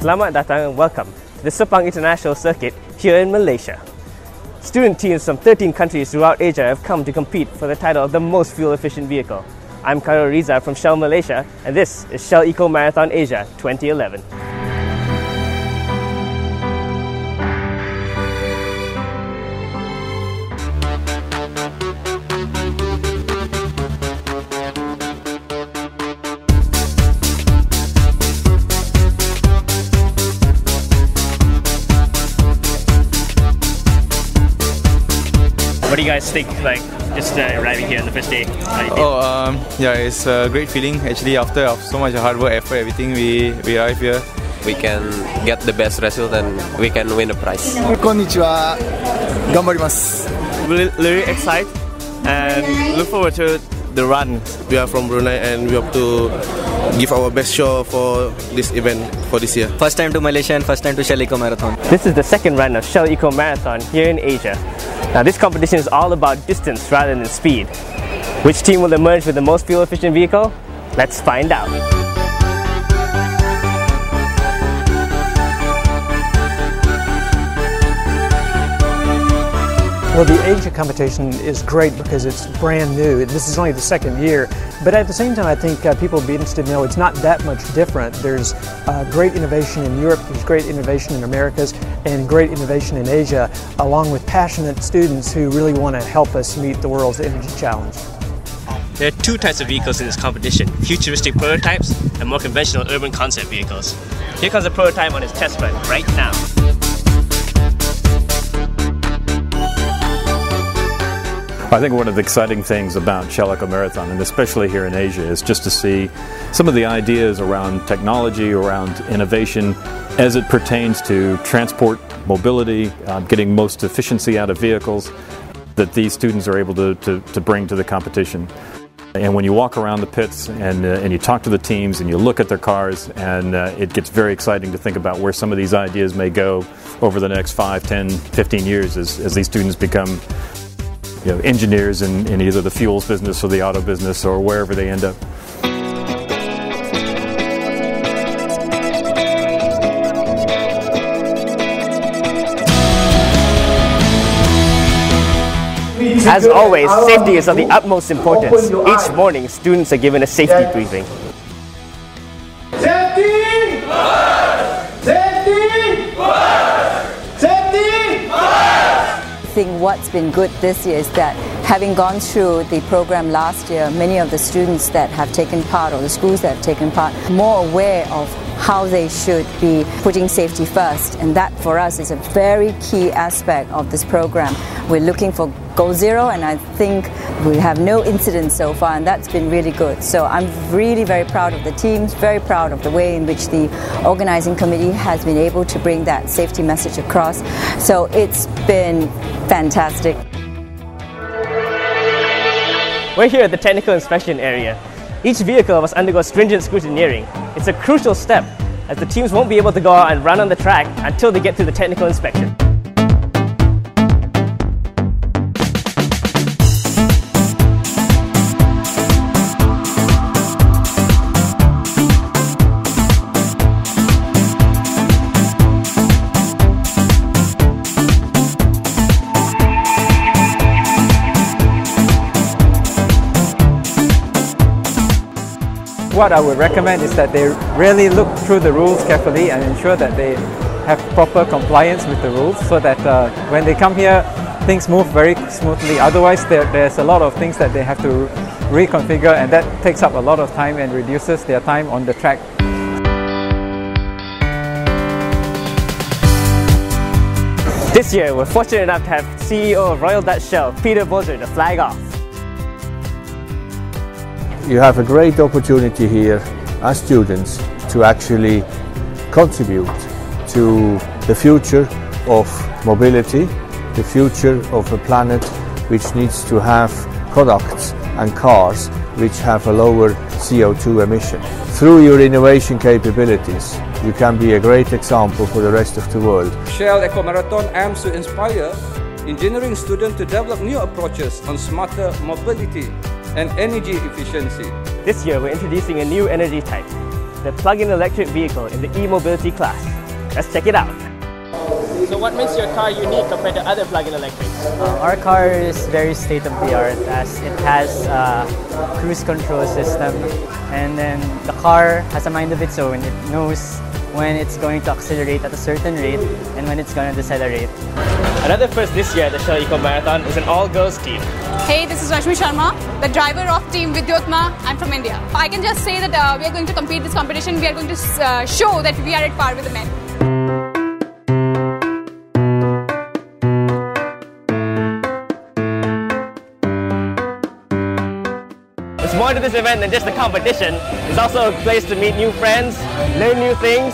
Selamat datang and welcome to the Sepang International Circuit here in Malaysia. Student teams from 13 countries throughout Asia have come to compete for the title of the most fuel efficient vehicle. I'm Khairul Riza from Shell Malaysia, and this is Shell Eco Marathon Asia 2011. guys think like just uh, arriving here on the first day? Oh, um, yeah, it's a great feeling actually. After so much hard work, effort, everything, we we arrive here. We can get the best result and we can win a prize. Konnichiwa, gambarimasu. Really, really excited and look forward to the run. We are from Brunei and we hope to give our best show for this event for this year. First time to Malaysia and first time to Shell Eco Marathon. This is the second run of Shell Eco Marathon here in Asia. Now, this competition is all about distance rather than speed. Which team will emerge with the most fuel efficient vehicle? Let's find out. Well, the Asia competition is great because it's brand new. This is only the second year, but at the same time, I think uh, people will be interested to know it's not that much different. There's uh, great innovation in Europe, there's great innovation in Americas, and great innovation in Asia, along with passionate students who really want to help us meet the world's energy challenge. There are two types of vehicles in this competition futuristic prototypes and more conventional urban concept vehicles. Here comes a prototype on its test run right now. I think one of the exciting things about Shell Eco Marathon, and especially here in Asia, is just to see some of the ideas around technology, around innovation, as it pertains to transport, mobility, uh, getting most efficiency out of vehicles, that these students are able to, to, to bring to the competition. And when you walk around the pits and, uh, and you talk to the teams and you look at their cars, and uh, it gets very exciting to think about where some of these ideas may go over the next 5, 10, 15 years as, as these students become you know, engineers in, in either the fuels business or the auto business or wherever they end up. As always, safety is of the utmost importance. Each morning, students are given a safety briefing. I think what's been good this year is that having gone through the program last year, many of the students that have taken part or the schools that have taken part more aware of how they should be putting safety first. And that for us is a very key aspect of this program. We're looking for goal zero and I think we have no incidents so far and that's been really good. So I'm really very proud of the teams, very proud of the way in which the organizing committee has been able to bring that safety message across. So it's been fantastic. We're here at the technical inspection area. Each vehicle must undergo stringent scrutineering. It's a crucial step as the teams won't be able to go out and run on the track until they get through the technical inspection. What I would recommend is that they really look through the rules carefully and ensure that they have proper compliance with the rules so that uh, when they come here, things move very smoothly. Otherwise, there, there's a lot of things that they have to reconfigure and that takes up a lot of time and reduces their time on the track. This year, we're fortunate enough to have CEO of Royal Dutch Shell, Peter Voser, to flag off. You have a great opportunity here as students to actually contribute to the future of mobility, the future of a planet which needs to have products and cars which have a lower CO2 emission. Through your innovation capabilities, you can be a great example for the rest of the world. Shell Eco Marathon aims to inspire engineering students to develop new approaches on smarter mobility and energy efficiency. This year, we're introducing a new energy type, the plug-in electric vehicle in the e-mobility class. Let's check it out. So what makes your car unique compared to other plug-in electrics? Uh, our car is very state of the art as it has a cruise control system and then the car has a mind of its own. It knows when it's going to accelerate at a certain rate and when it's going to decelerate. Another first this year at the Shell Eco Marathon is an all-girls team. Hey, this is Rashmi Sharma, the driver of Team Vidyotma. I'm from India. I can just say that uh, we are going to compete this competition. We are going to uh, show that we are at par with the men. It's more to this event than just a competition. It's also a place to meet new friends, learn new things,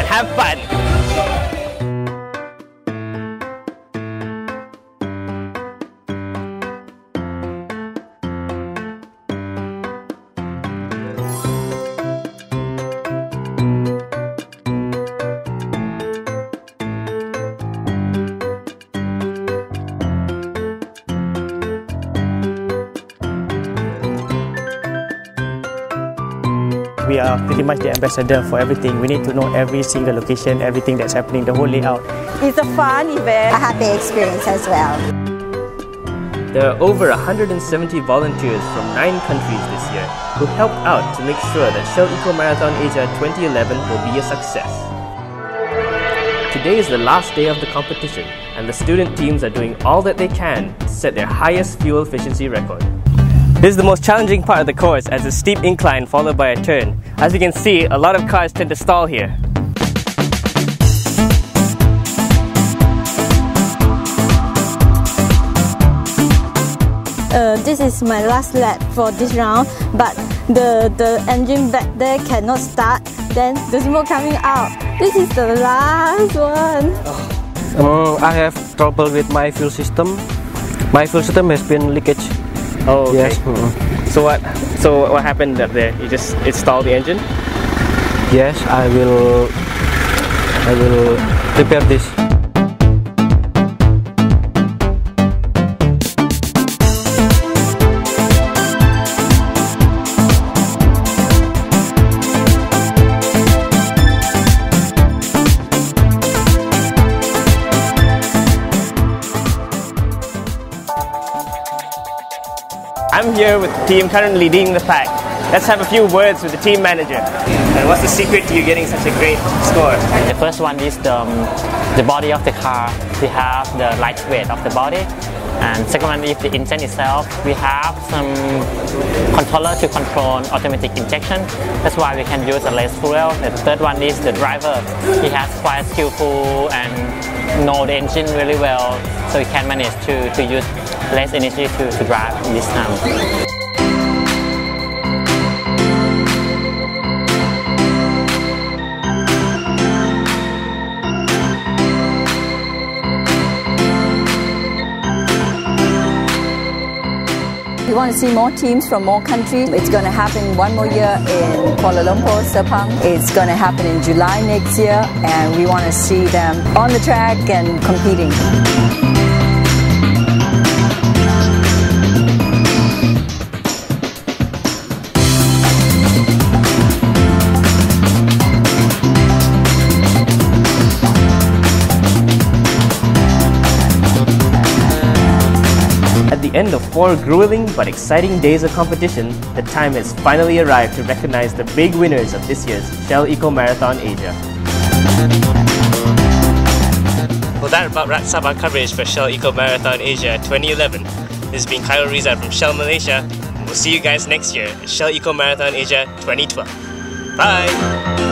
and have fun. We are pretty much the ambassador for everything. We need to know every single location, everything that's happening, the whole layout. It's a fun event, a happy experience as well. There are over 170 volunteers from nine countries this year who helped out to make sure that Shell Eco Marathon Asia 2011 will be a success. Today is the last day of the competition, and the student teams are doing all that they can to set their highest fuel efficiency record. This is the most challenging part of the course as a steep incline followed by a turn. As you can see, a lot of cars tend to stall here. Uh, this is my last lap for this round, but the, the engine back there cannot start. Then the smoke coming out. This is the last one. Um, I have trouble with my fuel system. My fuel system has been leakage. Oh, okay. Yes. mm. So what? So what happened up there? You just installed the engine? Yes, I will. I will repair this. I'm here with the team currently leading the pack. Let's have a few words with the team manager. And what's the secret to you getting such a great score? The first one is the, um, the body of the car. We have the lightweight of the body. And second one is the engine itself. We have some controller to control automatic injection. That's why we can use a less fuel. The third one is the driver. He has quite skillful and know the engine really well. So he can manage to, to use less energy to, to drive this time. We want to see more teams from more countries. It's going to happen one more year in Kuala Lumpur, Sepang. It's going to happen in July next year, and we want to see them on the track and competing. End of four grueling but exciting days of competition, the time has finally arrived to recognize the big winners of this year's Shell Eco Marathon Asia. Well, that about wraps up our coverage for Shell Eco Marathon Asia 2011. This has been Khairul Riza from Shell Malaysia. We'll see you guys next year at Shell Eco Marathon Asia 2012. Bye!